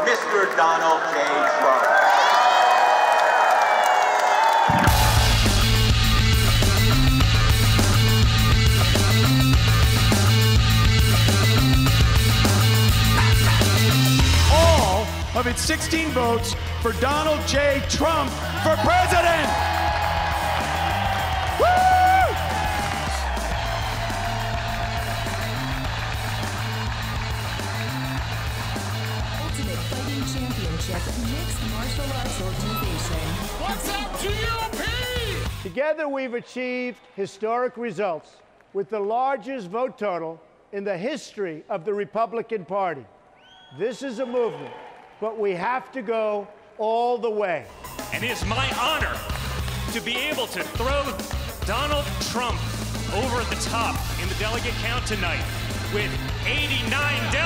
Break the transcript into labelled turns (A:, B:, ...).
A: Mr. Donald J. Trump. All of its 16 votes for Donald J. Trump for president.
B: Ultimate Championship Mixed Martial Arts Organization.
C: What's up, GOP?
D: Together, we've achieved historic results with the largest vote total in the history of the Republican Party. This is a movement, but we have to go all the way.
E: And it is my honor to be able to throw Donald Trump over the top in the delegate count tonight with 89 delegates.